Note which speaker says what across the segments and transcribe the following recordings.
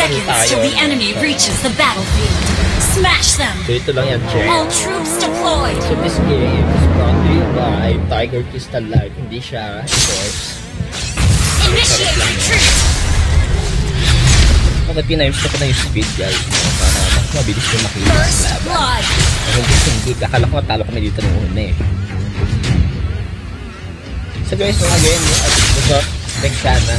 Speaker 1: seconds till the enemy reaches the battlefield. Smash them!
Speaker 2: So ito lang yan, Che.
Speaker 1: All troops deployed!
Speaker 2: So this game is brought to you by Tiger Crystal Light. Hindi siya, of course.
Speaker 1: Initiate retreat!
Speaker 2: Bakit pinayims ko na yung speed, guys? no? Para mas mabilis yung makita sa laban.
Speaker 1: blood!
Speaker 2: Kung hindi, hindi. Akala ko natalo kami dito nung una eh. So guys, mga again, at ito, next sana,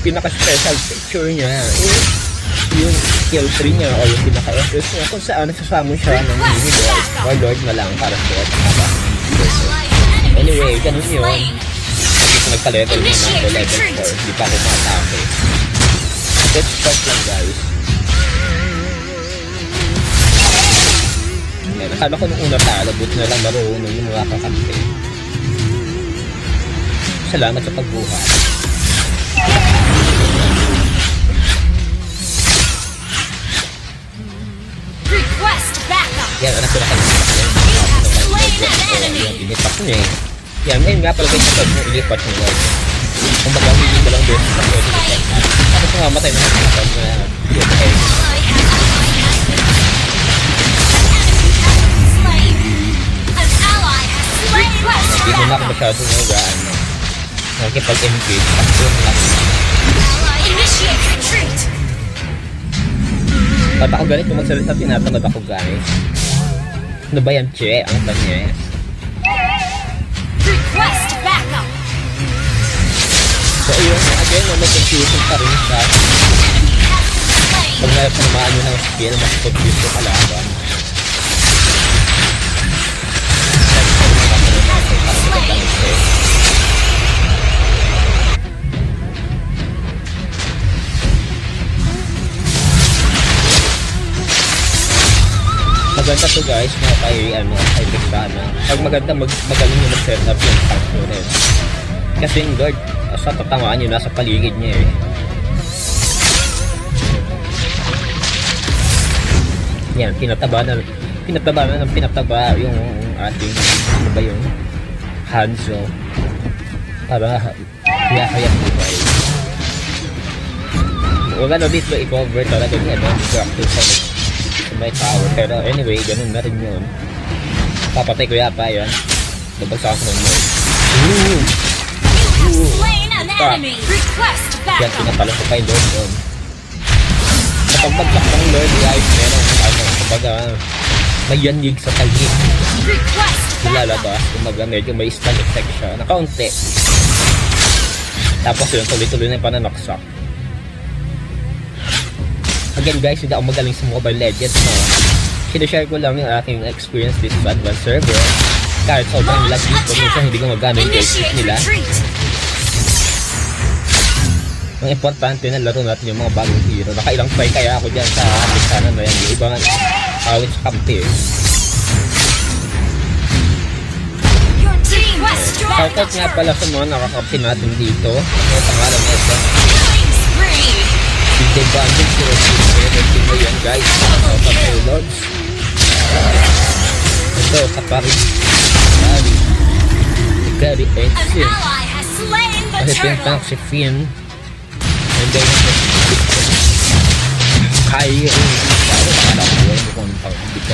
Speaker 2: pinaka-special picture niya, eh, yung skill tree niya, o yung pinaka-essence niya, kung saan nasasamo siya ng universe, or Lord na lang para sa at Anyway, ganun yun. Hindi ko nagpa-level na ako level 4, hindi pa ako ma-atake. Let's start lang guys. Ayan, ko nung una talo, buti na lang marunong yung mga kakampi. Salamat sa pagbuhat. Yan, anak ko na kanina. Yan, inipat niya eh. Yan, ngayon nga pala guys, kapag mo ilipat niya yan. Kung baga, hindi ko lang ilipat. Ako kung mamatay na natin kapag na yun!
Speaker 1: Request
Speaker 2: Hindi mo na ako
Speaker 1: backup!
Speaker 2: masyadong nagaan. Nakikipag-engage. Ako lang.
Speaker 1: Ally initiate retreat!
Speaker 2: Ba't ako galit kung magsalita, tinatamad ako guys. Ano ba yan, Che? Ang tanya
Speaker 1: Request backup!
Speaker 2: So, ayun, again, no, may confusion pa rin siya. Pag napamaan nyo ng skill, mas confused yung kalaban. Maganda to guys, mga kay, ano, kay Vixana. Pag maganda, mag, magaling yung mag-set up yung function eh. Kasi yung guard, sa tatamaan nyo, nasa paligid niya eh. Yan, pinataba na, pinataba na ng pinataba yung ating, ano ba yung Hanzo. Para hiyahayang buhay. Huwag ano dito i-cover talaga niya, no? Doctor sa may, tower. Pero anyway, ganun na rin yun. Papatay ko yata yan. Babagsak ako ng Lord. Ooh!
Speaker 1: Request
Speaker 2: Yan,
Speaker 1: backup!
Speaker 2: pinapalo ko kay Lord yun. Kapag bagsak ng Lord, guys, meron, ano, kumbaga, may yanig sa
Speaker 1: backup!
Speaker 2: Lalabas, kumbaga, medyo may stun effect siya, na kaunti. Tapos yun, tuloy-tuloy na yung pananaksak. Again guys, hindi ako magaling sa Mobile Legends, no? Sinashare ko lang yung aking experience dito sa advanced server. Kahit sobrang lag dito, minsan hindi ko magana yung basic nila. Ang importante na laro natin yung mga bagong hero. Nakailang try kaya ako dyan sa Amerikana na yan. Yung ibang awit sa kampi eh. Shoutout nga pala sa mga nakakampi natin dito. Ang pangalan na ito.
Speaker 1: Killing spree!
Speaker 2: Big Bandit 06 mo yan guys. Shoutout kayo Lords. Ito, kapari. Kapari. Kapari
Speaker 1: An
Speaker 2: Exit.
Speaker 1: ally has slain the
Speaker 2: Kasi pintank
Speaker 1: turtle!
Speaker 2: si Finn. And then, Kyrie. Paano nakala ko yun? Mukhang pang hindi ka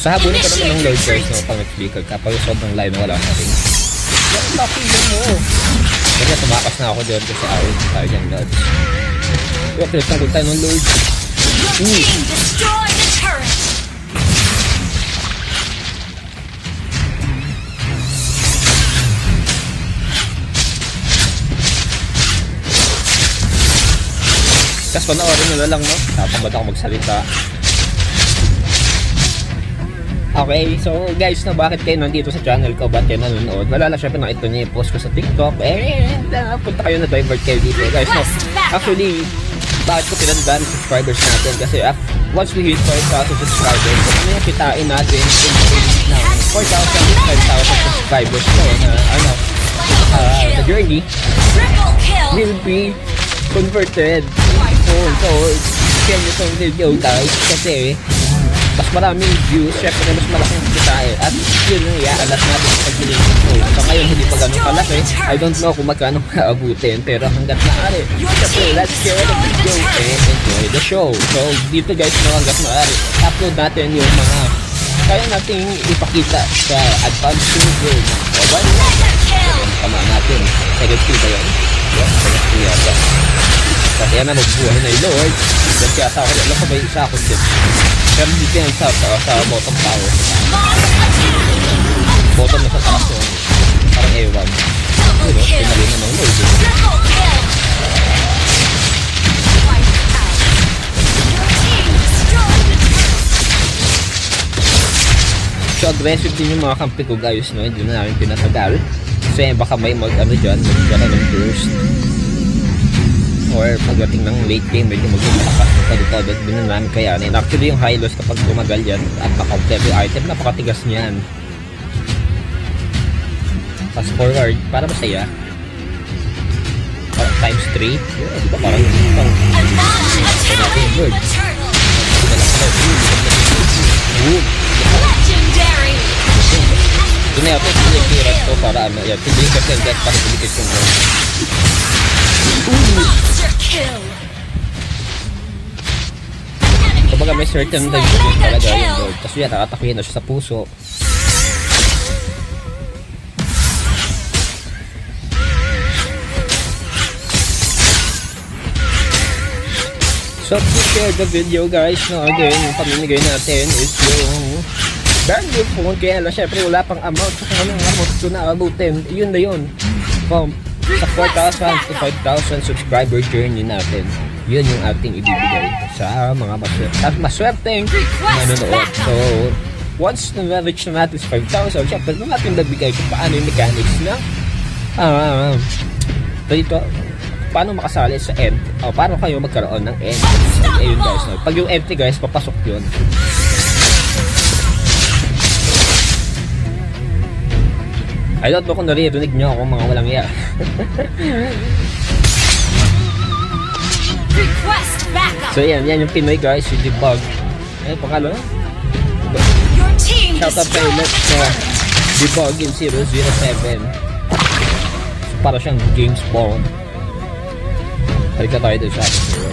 Speaker 2: Sa habulin ko naman ng Lord guys no, pang speaker kapag sobrang live wala na rin. Yan, bakit yun mo? Kaya tumakas na ako doon kasi awit tayo dyan Lord. Kaya pinagtanggol tayo ng Lord.
Speaker 1: Turret!
Speaker 2: Tapos panoorin nyo na lang no. Tatamad ako magsalita. Okay, so guys, na bakit kayo nandito sa channel ko? Ba't kayo nanonood? Malala syempre na ito niya i-post ko sa TikTok. Eh, na, punta kayo na divert kayo dito. Guys, no, actually, bakit ko pinandaan yung subscribers natin? Kasi ah, once we hit 4,000 subscribers, so ano yung kitain natin in the range ng 4,000 to 5,000 subscribers ko na ano, uh, the journey will be converted. So, so, share nyo itong video guys kasi maraming views, syempre mas malaking kita eh. At yun yung iaalat natin sa pagbiling ko. So ngayon hindi pa ganun kalaki. I don't know kung magkano maabutin pero hanggat maaari. Syempre, let's share the video and enjoy the show. So dito guys, hanggat maaari, upload natin yung mga kaya nating ipakita sa advanced studio ng mobile.
Speaker 1: Kill!
Speaker 2: Tama natin. Second ba yun? Yata. Kasi yan na magbuhay na yung Lord. Yan kaya sa akin, alam ko yung isa ako din. Pero hindi ko yan sa, sa, sa bottom tower. Bottom na sa taas yun. Parang ewan. Yun o, pinali na ng Lord. So aggressive din yung mga kampi ko guys no, hindi na namin pinatagal. Kasi baka may mag ano dyan, magkara ng burst. Or pagdating ng late game, medyo maging malakas ng todo-todo at din na namin kayanin. Actually yung high loss kapag tumagal yan at nakakompleto yung item, napakatigas niyan. Fast forward, para masaya. Parang times 3. Yeah, di ba parang pang
Speaker 1: turtle!
Speaker 2: Boom!
Speaker 1: Legendary!
Speaker 2: Ito na yata, para ano, yan. Hindi kasi ang para pilikit yung
Speaker 1: kill!
Speaker 2: Kumbaga may certain dive din talaga yung. Lord. Tapos yan, nakatakuhin na siya sa puso. So, please share the video guys. No, again, yung pamimigay natin is yung value phone. Kaya lang, syempre wala pang amount. Sa kung anong amount ko na abutin, yun na yun. From sa 4,000 to 5,000 subscriber journey natin. Yun yung ating ibibigay sa mga maswerte. At maswerteng manonood. So, once na na-reach na natin sa 5,000, syempre na natin nabigay kung paano yung mechanics na ah, dito, paano makasali sa end o paano kayo magkaroon ng end ayun guys no? pag yung empty guys papasok yun I don't know kung naririnig nyo ako mga walang iya. So yan yan yung Pinoy guys yung debug. Eh
Speaker 1: Your team
Speaker 2: shout out kay Let's uh, debug in 007 so, para siyang James Bond. Halika tayo doon sa hero.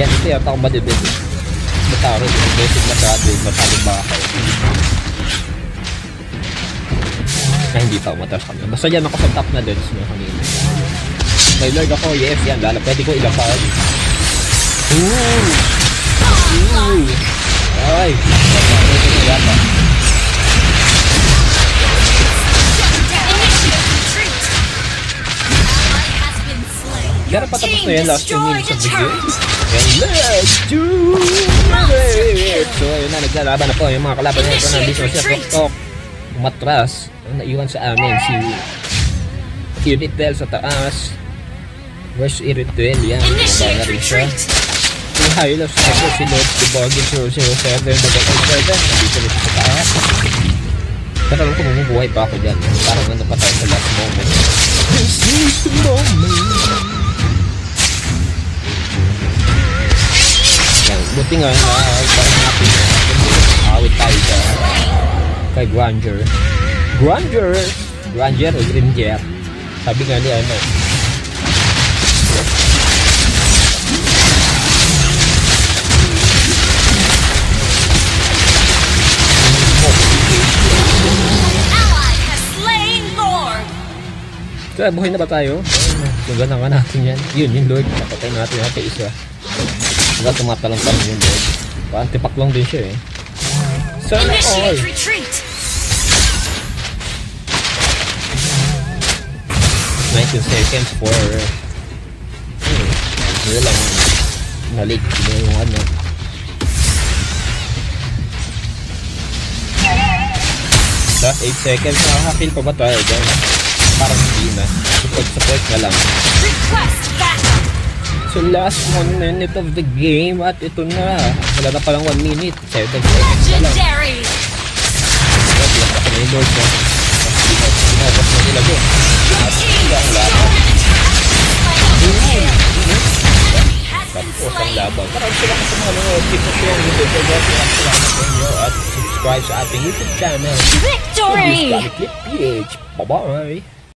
Speaker 2: Yan ito yata akong madibid mataro basic masyado masyado bakal na hindi pa umatas kami basta dyan ako sa top na din no, kanina may lord ako yes yan lalo pwede ko ilapad ooh ooh ay
Speaker 1: has been slain.
Speaker 2: Pero patapos na yan last 2
Speaker 1: destroyed
Speaker 2: minutes of
Speaker 1: turret!
Speaker 2: And let's do it! So, ayun na, naglalaban na po yung mga kalaban na ito. Na siya, Tok Tok. Umatras. Ang naiwan sa amin, si Unitel sa taas. Where's Iritel? Yan,
Speaker 1: Initiate
Speaker 2: rin siya. Yung Hylos na po, si Lord Debogin 007, Bagal 7. Nandito rin sa taas. Pero alam ko, bumubuhay pa ako dyan. Parang ano pa tayo sa last moment. This is the moment. Buti nga na parang natin na awit tayo sa kay Granger. Granger! Granger o Gringer. Sabi nga ni ano. Kaya buhay na ba tayo? Tugan nga natin yan. Yun, yung Lord. Napatay natin natin isa. Hanggang tumatalong pa rin yung Lord. Parang tipak lang din siya eh. Sana all.
Speaker 1: Initiate retreat!
Speaker 2: 19 seconds for hmm, yun lang nalik na yung ano last 8 seconds. Nakaka-kill pa ba tayo dyan parang hindi na. Support support na lang.
Speaker 1: Request backup!
Speaker 2: So last 1 minute of the game at ito na wala na palang 1 minute 7 seconds na lang
Speaker 1: Legendary!
Speaker 2: Lord Pinabas na nila doon ang laban. laban. Maraming sa mga salamat sa inyo at subscribe sa ating YouTube channel.
Speaker 1: Victory!
Speaker 2: PH. Bye-bye!